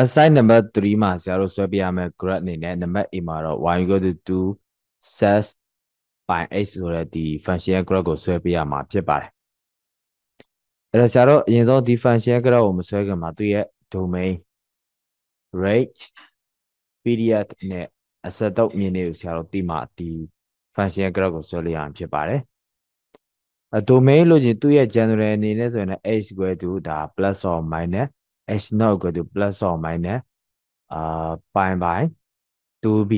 assign number 3မှာဆရာတို့ဆွဲပြရမယ့် graph အနေနဲ့ number a မှာတော့ y equal to 2 sets by h ဆိုတဲ့ဒီ function graph ကိုဆွဲပြရမှာဖြစ်ပါတယ်အဲ့တော့ဆရာတို့အရင်ဆုံးဒီ function graph ကိုမဆွဲခင်မှာသူ့ရဲ့ domain range period နဲ့ asset တော့မြင်နေကိုဆရာတို့သိမှဒီ function graph ကိုဆွဲလို့ရအောင်ဖြစ်ပါတယ်အ domain လို့ချင်းသူ့ရဲ့ general အနေနဲ့ဆိုရင် h equal to ဒါ plus or minus h not equal to plus or minus အာပိုင်းပိုင်း 2b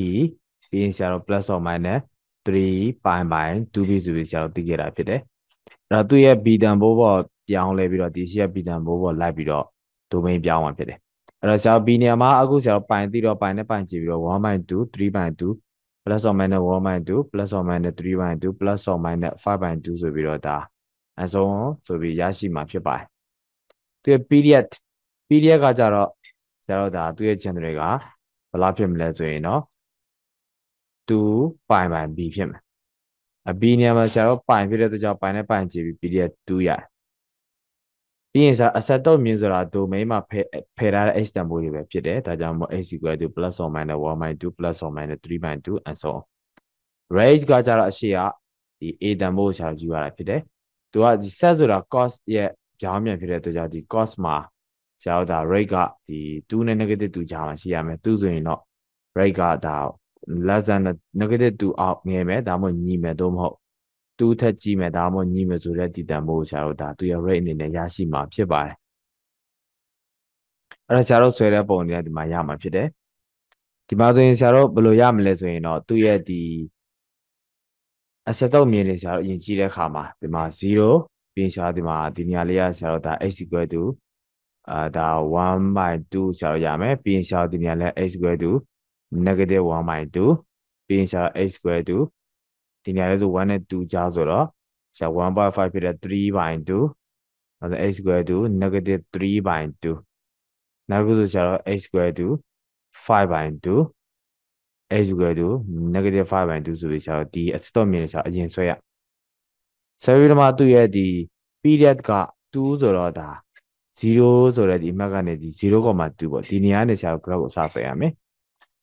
ပြီးရင်ဆရာတို့ plus or minus 3ပိုင်းပိုင်း 2b ဆိုပြီးဆရာတို့သိခဲ့တာဖြစ်တယ်အဲ့တော့သူ့ရဲ့ b တန်ဘိုးပေါ်ပြောင်းလဲပြီးတော့ဒီရှိရဲ့ b တန်ဘိုးပေါ်လိုက်ပြီးတော့ domain ပြောင်းမှာဖြစ်တယ်အဲ့တော့ဆရာတို့ b နေရာမှာအခုဆရာတို့ပိုင်းသိတော့ပိုင်းနဲ့ပိုင်းကြည့်ပြီးတော့1/2 3/2 plus or minus 1/2 plus or minus 3/2 plus or minus 5/2ဆိုပြီးတော့ဒါအစုံဆိုပြီးရရှိမှာဖြစ်ပါတယ်သူရဲ့ period PDF ကကြတော့ဆရာတို့ဒါသူ့ရဲ့ general ကဘယ်လောက်ဖြစ်မလဲဆိုရင်တော့2ပိုင်ပိုင် b ဖြစ်မယ်အ b နေရာမှာဆရာတို့ပိုင်ဖြစ်တဲ့အတွက်ကြောင့်ပိုင်နဲ့ပိုင်ကြည့်ပြီး PDF 2ရတယ်ပြီးရင်ဆရာအဆက်တော့မြင်ဆိုတာ domain မှာဖယ်ဖယ်ထားတဲ့ h တန်ဖိုးတွေပဲဖြစ်တယ်ဒါကြောင့်မို့ h equal to plus or minus 1/2 plus or minus 3/2 and so on range ကကြတော့အရှိကဒီ a တန်ဖိုးဆရာယူရတာဖြစ်တယ်သူကဒီ set ဆိုတာ cost ရဲ့ကြောင်းမြန်ဖြစ်တဲ့အတွက်ကြောင့်ဒီ cost မှာ ဆရာတို့ဒါ rate ကဒီ2နဲ့ negative 2ကြားမှာရှိရမယ်သူဆိုရင်တော့ rate ကဒါ less than negative 2အောက်ငယ်မယ်ဒါမှမဟုတ်ညီမယ်တော့မဟုတ်2ထက်ကြီးမယ်ဒါမှမဟုတ်ညီမယ်ဆိုတဲ့ဒီတန်ဖိုးဆရာတို့ဒါသူရဲ့ rate အနေနဲ့ရရှိမှာဖြစ်ပါတယ်အဲ့တော့ဆရာတို့ဆွဲတဲ့ပုံတွေကဒီမှာရမှာဖြစ်တယ်ဒီမှာဆိုရင်ဆရာတို့ဘယ်လိုရမလဲဆိုရင်တော့သူ့ရဲ့ဒီအစတော့မြင်နေဆရာတို့အရင်ကြည့်တဲ့အခါမှာဒီမှာ0ပြီးရင်ဆရာဒီမှာဒီနေရာလေးကဆရာတို့ဒါ x equal to အာဒါ1/2ဆရာရမယ်ပြီးရင်ဆရာဒီနေရာလဲ x square to negative 1/2ပြီးရင်ဆရာ x square to ဒီနေရာလဲဆို1နဲ့2ကြားဆိုတော့ဆရာ1/5ဖြစ်တဲ့3/2အဲဒါ x square to negative 3/2နောက်တစ်ခုဆိုဆရာ x square to 5/2 x square to negative 5/2ဆိုပြီးဆရာဒီအစတော့မြင်ဆရာအရင်ဆွဲရဆွဲပြီးတော့မှသူ့ရဲ့ဒီ period က2ဆိုတော့ဒါ 0ဆိုတဲ့ဒီအမှတ်ကနေဒီ0.2ပေါ့ဒီနေရာနဲ့ဆရာတို့ graph ကိုစဆွဲရမယ်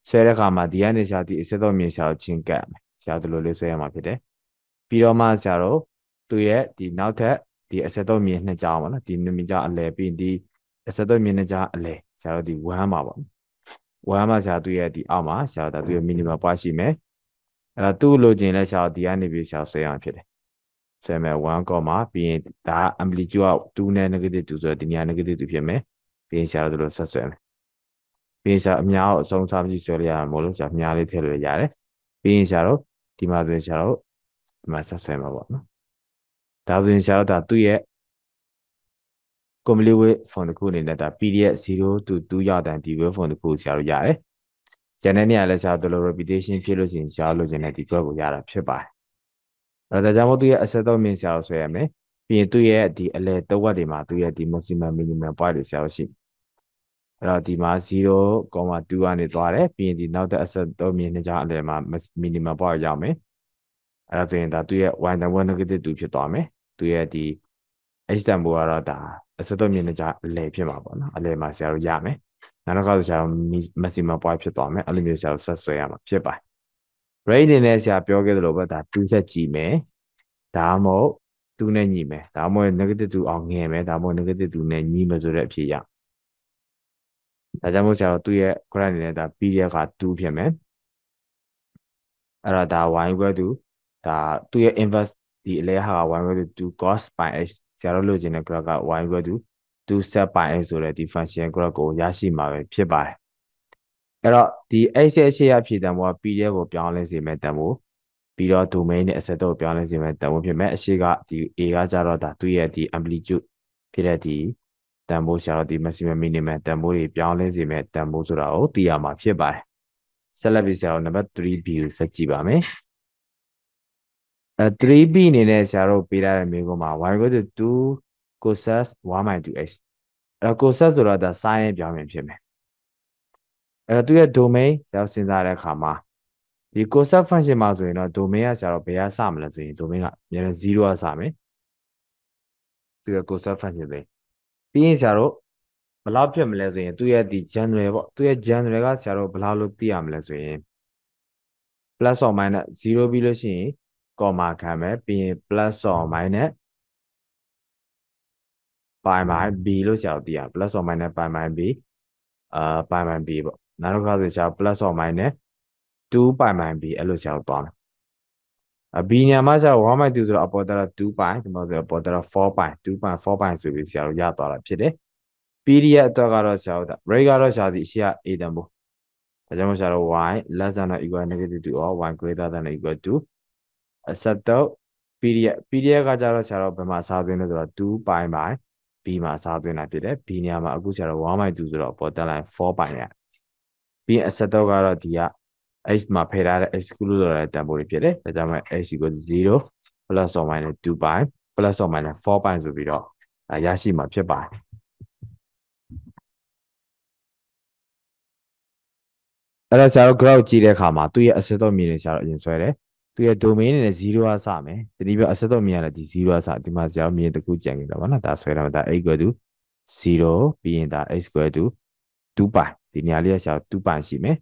ဆွဲတဲ့အခါမှာဒီကနေဆရာဒီအစစ်တော့မြင်ဆရာတို့ချင်းကပ်ရမယ်ဆရာတို့လိုလေးဆွဲရမှာဖြစ်တယ်ပြီးတော့မှဆရာတို့သူရဲ့ဒီနောက်ထပ်ဒီအစစ်တော့မြင်နှစ်ကြောင်းပေါ့နော်ဒီမြင်ကြောင်းအလဲပြီးဒီအစစ်တော့မြင်နှစ်ကြောင်းအလဲဆရာတို့ဒီ1ပါပေါ့1မှာဆရာသူရဲ့ဒီအောက်မှာဆရာတို့သူရဲ့ minimum ပွားရှိမယ်အဲ့တော့သူ့လိုချင်လဲဆရာတို့ဒီကနေပြီးဆရာဆွဲရမှာဖြစ်တယ် ဆွဲမယ်1 comma ပြီးရင်ဒါ amplitude က2နဲ့ negative 2ဆိုတော့ဒီနေရာ negative 2ဖြစ်မယ်ပြီးရင်ရှာတော့လို့ဆက်ဆွဲမယ်ပြီးရင်ရှာအများကိုအဆုံးစားပြီးဆွဲလိုက်ရမှာမို့လို့ရှာအများလေးထည့်လို့ရတယ်ပြီးရင်ရှာတော့ဒီမှာဆိုရင်ရှာတော့ဒီမှာဆက်ဆွဲမှာပေါ့နော်ဒါဆိုရင်ရှာတော့ဒါသူ့ရဲ့ complete with font တစ်ခုအနေနဲ့ဒါ PDF 0 to 2ရောက်တဲ့ဒီ wave font တစ်ခုရှာလို့ရတယ်ကျန်တဲ့နေရာလဲရှာတော့ repetition ဖြစ်လို့ရှိရင်ရှာလို့ကျင်တဲ့ဒီ graph ကိုရတာဖြစ်ပါတယ် အဲဒါကြောင့်မို့သူရဲ့ asset တော့မြင်ဆရာကိုဆွဲရမယ်ပြီးရင်သူ့ရဲ့ဒီအလဲတဝက်တွေမှာသူ့ရဲ့ဒီ maximum minimum point တွေဆရာရှိအဲ့တော့ဒီမှာ0.2ကနေသွားတယ်ပြီးရင်ဒီနောက်တဲ့ asset တော့မြင်နေကြအလဲမှာ minimum point ရောက်မယ်အဲ့ဒါဆိုရင်ဒါသူ့ရဲ့ y တန် one negative 2ဖြစ်သွားမယ်သူ့ရဲ့ဒီ h တန်ဘိုကတော့ဒါ asset တော့မြင်နေကြအလဲဖြစ်မှာပေါ့နော်အလဲမှာဆရာတို့ရမယ်နောက်တစ်ခါဆိုဆရာတို့ maximum point ဖြစ်သွားမယ်အဲ့လိုမျိုးဆရာတို့ဆက်ဆွဲရမှာဖြစ်ပါတယ် rate အနေနဲ့ဆရာပြောခဲ့သလိုပဲဒါ2ဆက်ကြည့်မယ်ဒါမှမဟုတ်2နဲ့ညီမယ်ဒါမှမဟုတ် negative 2အောင်ငယ်မယ်ဒါမှမဟုတ် negative 2နဲ့ညီမယ်ဆိုတဲ့အဖြေရဒါကြောင့်မို့ဆရာတို့သူ့ရဲ့ graph အနေနဲ့ဒါ PDF က2ဖြစ်မယ်အဲ့တော့ဒါ y equal to ဒါသူ့ရဲ့ inverse ဒီအလဲဟာ y equal to 2 cos by x ဆရာတို့လိုချင်တဲ့ graph က y equal to 2 set by x ဆိုတဲ့ဒီ function graph ကိုရရှိမှာပဲဖြစ်ပါတယ် အဲ့တော့ဒီ x ရဲ့အရှိအဖြေတန်ဖိုးက PDF ကိုပြောင်းလဲစေမဲ့တန်ဖိုးပြီးတော့ domain နဲ့ asset ကိုပြောင်းလဲစေမဲ့တန်ဖိုးဖြစ်မဲ့အရှိကဒီ a ကကြတော့ဒါသူ့ရဲ့ဒီ amplitude ဖြစ်တဲ့ဒီတန်ဖိုးရှာတော့ဒီ maximum minimum တန်ဖိုးတွေပြောင်းလဲစေမဲ့တန်ဖိုးဆိုတာကိုသိရမှာဖြစ်ပါတယ်ဆက်လက်ပြီးဆရာတို့ number 3b ကိုဆက်ကြည့်ပါမယ်အဲ 3b အနေနဲ့ဆရာတို့ပေးထားတဲ့မျိုးကမှာ y equal to 2 cosas 1/2x အဲ cosas ဆိုတော့ဒါ sin ပြောင်းပြန်ဖြစ်မယ် အဲ့တော့သူရဲ့ domain ဆရာစဉ်းစားတဲ့အခါမှာဒီ cosine function မှာဆိုရင်တော့ domain ကဆရာတော့ဘယ်ကစမလဲဆိုရင် domain ကအများနဲ့0ကစမယ်သူရဲ့ cosine function ပဲပြီးရင်ဆရာတို့ဘယ်လောက်ဖြစ်မလဲဆိုရင်သူ့ရဲ့ဒီ general ပေါ့သူ့ရဲ့ general ကဆရာတို့ဘယ်လောက်လို့သိရမလဲဆိုရင် plus or minus 0ပြီးလို့ရှိရင် comma ခံမယ်ပြီးရင် plus or minus ပိုင်းပိုင်း b လို့ဆရာတို့သိရ plus or minus ပိုင်းပိုင်း b အာပိုင်းပိုင်း b ပေါ့ နောက်တစ်ခါဆိုဆရာ plus or minus 2ပိုင်းပိုင်း b အဲ့လိုဆရာတို့သွားမယ်အ b ညမှာဆရာ1 by 2ဆိုတော့အပေါ်တော့2ပိုင်းဒီမှာဆိုအပေါ်တော့4ပိုင်း2ပိုင်း4ပိုင်းဆိုပြီးဆရာတို့ရသွားတာဖြစ်တယ် PDF အတွက်ကတော့ဆရာတို့ rate ကတော့ဆရာဒီအရှိက a တန်ဖို့ဒါကြောင့်ဆရာတို့ y less than or equal negative to or y greater than or equal to အဆက်တော့ PDF PDF ကကြတော့ဆရာတို့ဘယ်မှာစာသွင်းလဲဆိုတော့2ပိုင်းပိုင်း b မှာစာသွင်းတာဖြစ်တယ် b နေရာမှာအခုဆရာတို့1 by 2ဆိုတော့ပေါ်တက်လိုက်4 ပိုင်းရပြီးအဆက်တော့ကတော့ဒီက h မှာဖယ်ထားတဲ့ exclude လို့တဲ့တန်ဖိုးတွေဖြစ်တယ်ဒါကြောင့်မို့ h equal to 0 plus or minus 2ပိုင်း plus or minus 4ပိုင်းဆိုပြီးတော့ရရှိမှာဖြစ်ပါတယ်အဲ့တော့ဆရာတို့ graph ကြည့်တဲ့အခါမှာသူ့ရဲ့ asset တော့မြင်နေဆရာတို့အရင်ဆွဲတယ်သူရဲ့ domain နဲ့0ကစမယ်တတိယ asset တော့မြင်ရတဲ့ဒီ0ကစဒီမှာဆရာတို့မြင်တခုကြံနေတာပါနော်ဒါဆွဲတာဒါ a equal to 0ပြီးရင်ဒါ x square to 2 pi ဒီနေရာလေးကဆရာတို့2 pi ရှိမယ်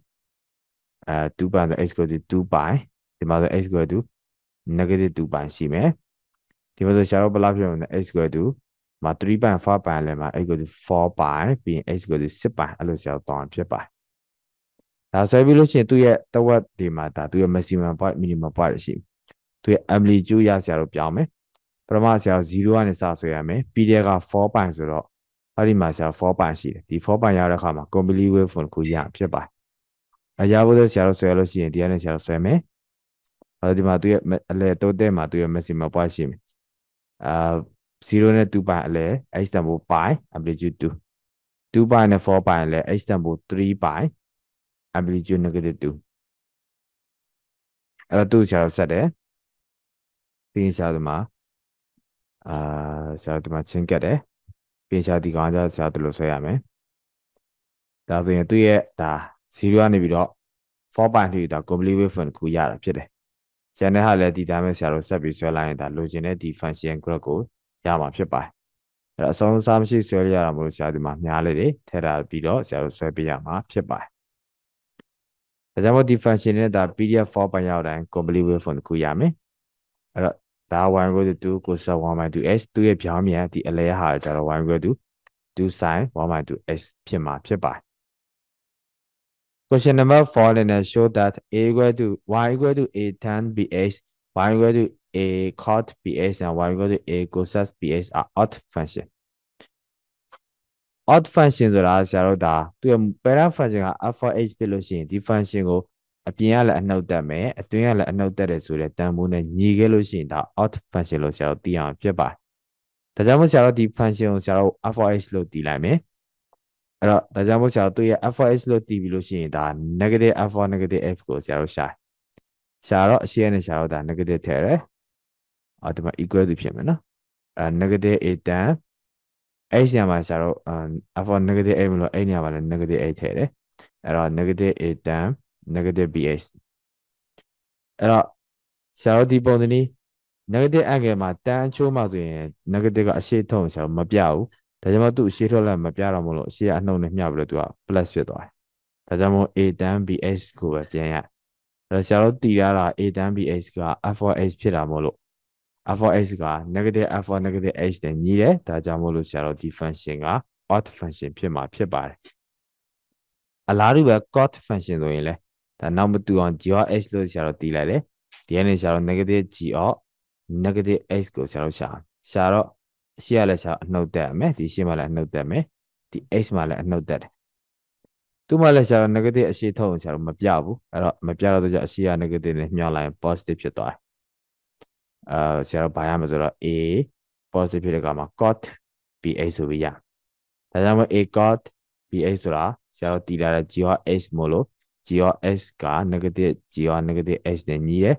အဲ2 pi ဆို x square to 2 pi ဒီမှာဆို x square to negative 2 pi ရှိမယ်ဒီမှာဆိုဆရာတို့ဘယ်လောက်ဖြစ်မလဲ x square to မှာ3 pi 4 pi လည်းမှာ x equal to 4 pi ပြီးရင် x equal to 6 pi အဲ့လိုဆရာတို့တောင်းဖြစ်ပါတယ်ဒါဆွဲပြီးလို့ရှိရင်သူ့ရဲ့တဝက်ဒီမှာဒါသူ့ရဲ့ maximum point minimum point ရှိသူရဲ့ amplitude ရဆရာတို့ပြောင်းမယ်ပထမဆရာ0ကနေစဆွဲရမယ် PDF က4ပိုင်းဆိုတော့ အဲ့ဒီမှာဆရာ4ပိုင်းရှိတယ်ဒီ4ပိုင်းရတဲ့အခါမှာ complete waveform ကိုရဖြစ်ပါတယ်အရာဖို့ဆရာတို့ဆွဲလို့ရှိရင်ဒီကနေဆရာတို့ဆွဲမယ်အဲ့ဒီမှာသူ့ရဲ့အလဲတိုးတဲ့မှာသူ့ရဲ့ maximum point ရှိမယ်အာ0နဲ့2ပိုင်းအလဲ h tempo pi amplitude 2 2ပိုင်းနဲ့4ပိုင်းလဲ h tempo 3 pi amplitude negative 2အဲ့တော့သူ့ဆရာတို့ဆက်တယ်ပြီးရင်ဆရာတို့မှာအာဆရာတို့မှာချင်းကက်တယ် ပြီးရင်ဆရာဒီကောင်ကျဆရာတို့လို့ဆွဲရမယ်ဒါဆိုရင်သူ့ရဲ့ဒါ0ကနေပြီးတော့4ပိုင်းထိဒါ complete waveform ကိုရတာဖြစ်တယ်ကျန်တဲ့ဟာလည်းဒီတိုင်းပဲဆရာတို့ဆက်ပြီးဆွဲလိုက်ရင်ဒါလိုချင်တဲ့ဒီ function graph ကိုရမှာဖြစ်ပါတယ်အဲ့တော့အဆုံးစားမရှိဆွဲရတာမလို့ဆရာဒီမှာများလေးတွေထည့်ထားပြီးတော့ဆရာတို့ဆွဲပေးရမှာဖြစ်ပါတယ်ဒါကြောင့်မို့ဒီ function နဲ့ဒါ PDF 4ပိုင်းရောက်တိုင်း complete waveform တစ်ခုရမယ်အဲ့တော့ ဒါ y equal to 2 cos 1 by 2s သူ့ရဲ့ပြောင်းမြန်ဒီအလဲဟာကျတော့ y equal to 2 sin 1 by 2s ဖြစ်မှာဖြစ်ပါတယ် Question number 4 and show that a equal to y equal to a tan bx y equal to a cot bx and y equal to a cosine bx are odd function odd function ဆိုတာဆရာတို့ဒါသူရဲ့ parent function က f for h ဖြစ်လို့ရှိရင်ဒီ function ကို အပြင်ကလည်းအနှုတ်တက်မယ်အတွင်းကလည်းအနှုတ်တက်တယ်ဆိုတဲ့တန်ဖိုးနဲ့ညီခဲ့လို့ရှိရင်ဒါ odd function လို့ဆရာတို့သိအောင်ဖြစ်ပါတယ်ဒါကြောင့်မို့ဆရာတို့ဒီ function ကိုဆရာတို့ f for h လို့တည်လိုက်မယ်အဲ့တော့ဒါကြောင့်မို့ဆရာတို့သူရဲ့ f for h လို့တည်ပြီးလို့ရှိရင်ဒါ negative f for negative f ကိုဆရာတို့ရှာရှာတော့အရှိရနဲ့ရှာတော့ဒါ negative ထည့်ရတယ်အော်ဒီမှာ equal သူဖြစ်မယ်နော်အဲ negative a tan အဲ့ဒီနေရာမှာဆရာတို့ f for negative a မလို့အဲ့ဒီနေရာမှာလည်း negative a ထည့်တယ်အဲ့တော့ negative a tan negative bh အဲ့တော့ဆရာတို့ဒီပုံစံนี้ negative angle မှာ tan အချိုးမှာဆိုရင် negative ကအရှိထုံးဆရာတို့မပြဘူးဒါကြောင့်မို့သူ့အရှိထုတ်လိုက်မပြတော့မလို့အရှိကအနှုတ်နဲ့မျှပြီးတော့သူက plus ဖြစ်သွားတယ်ဒါကြောင့်မို့ a tan bh ကိုပဲပြန်ရအဲ့တော့ဆရာတို့တည်ရတာ a tan bh က f for h ဖြစ်တာမို့လို့ f for h က negative f for negative h နဲ့ညီတယ်ဒါကြောင့်မို့လို့ဆရာတို့ဒီ function က odd function ဖြစ်မှာဖြစ်ပါတယ်အလားတူပဲ cot function ဆိုရင်လည်း ဒါနောက်မတူအောင် g of h လို့ဆရာတို့တည်လိုက်တယ်ဒီကနေဆရာတို့ negative g of negative h ကိုဆရာတို့ရှာရှာတော့ရှေ့ကလည်းဆရာအနှုတ်တက်မယ်ဒီရှေ့မှာလည်းအနှုတ်တက်မယ်ဒီ h မှာလည်းအနှုတ်တက်တယ်သူ့မှာလည်းဆရာတို့ negative အရှိထုတ်အောင်ဆရာတို့မပြဘူးအဲ့တော့မပြတော့ကြအရှိက negative နဲ့မျှလိုက်ရင် positive ဖြစ်သွားတယ်အာဆရာတို့ဘာရမလဲဆိုတော့ a positive ဖြစ်တဲ့အခါမှာ cot bh ဆိုပြီးရဒါကြောင့်မို့ a cot bh ဆိုတာဆရာတို့တည်လာတဲ့ g of h မို့လို့ g of h က negative g of negative h နဲ့ညီတယ်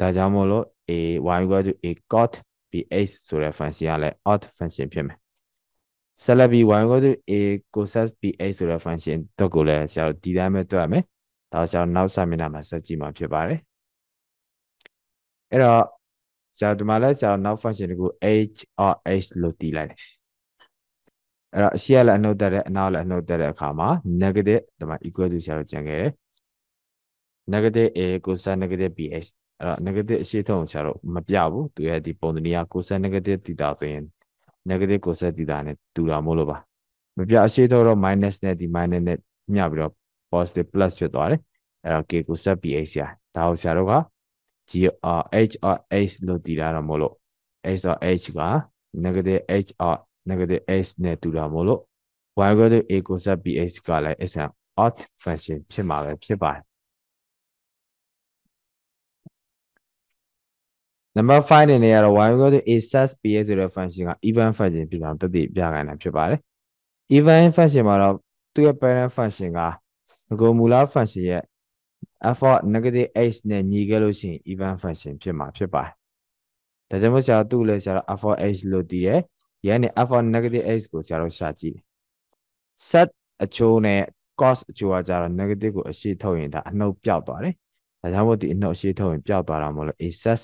ဒါကြောင့်မို့လို့ a y equal to a cot bh ဆိုတဲ့ function ကလည်း odd function ဖြစ်မယ်ဆက်လက်ပြီး y equal to a cosine bh ဆိုတဲ့ function တော့ကိုလည်းဆရာတို့ဒီတိုင်းပဲတွေ့ရမယ်ဒါဆရာနောက်စာမျက်နှာမှာဆက်ကြည့်မှာဖြစ်ပါတယ်အဲ့တော့ဆရာဒီမှာလဲဆရာနောက် function တခု h or h လို့တည်လိုက်တယ်အဲ့တော့အရှိကလည်းအနှုတ်တက်တယ်အနောက်လည်းအနှုတ်တက်တဲ့အခါမှာ negative ဒီမှာ equal to ဆရာတို့ကြံခဲ့တယ် negative a cosine negative bx အဲ့တော့ negative အရှိထုံးကိုဆရာတို့မပြဘူးသူရဲ့ဒီပုံသဏ္ဍာန် cosine negative theta ဆိုရင် negative cosine theta နဲ့တူတာမို့လို့ပါမပြအရှိထုံးတော့ minus နဲ့ဒီ minus နဲ့မျှပြီးတော့ positive plus ဖြစ်သွားတယ်အဲ့တော့ k cosine bx ဆရာဒါကိုဆရာတို့က g h or h လို့တည်တာတော့မို့လို့ h or h က negative h or negative h နဲ့တူတာမို့လို့ y equal to a cosine bx ကလည်း is an odd function ဖြစ်မှာပဲဖြစ်ပါတယ် number 5အနေနဲ့ကတော့ y equal to a sets bx ဆိုတဲ့ function က even function ဖြစ်အောင်တတိပြခိုင်းတာဖြစ်ပါတယ် even function မှာတော့သူ့ရဲ့ parent function ကငကိုမူလ function ရဲ့ f of negative h နဲ့ညီခဲ့လို့ရှိရင် even function ဖြစ်မှာဖြစ်ပါတယ်ဒါကြောင့်မို့ဆရာတို့လည်းဆရာတို့ f of h လို့တည်တယ်ရန်နဲ့ f of negative h ကိုဆရာတို့ရှာကြည့် set အချိုးနဲ့ cos အချိုးကကြတော့ negative ကိုအရှိထုတ်ရင်ဒါအနှုတ်ပြောက်သွားတယ်ဒါကြောင့်မို့ဒီအနှုတ်အရှိထုတ်ရင်ပြောက်သွားတာမို့လို့ a set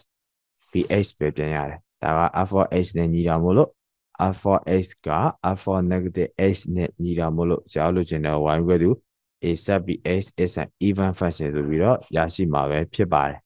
bh ပဲပြန်ရတယ်ဒါက f of h နဲ့ညီတာမို့လို့ f of h က f of negative h နဲ့ညီတာမို့လို့ဆရာတို့လိုချင်တဲ့ y equal to a set bh is an even function ဆိုပြီးတော့ရရှိမှာပဲဖြစ်ပါတယ်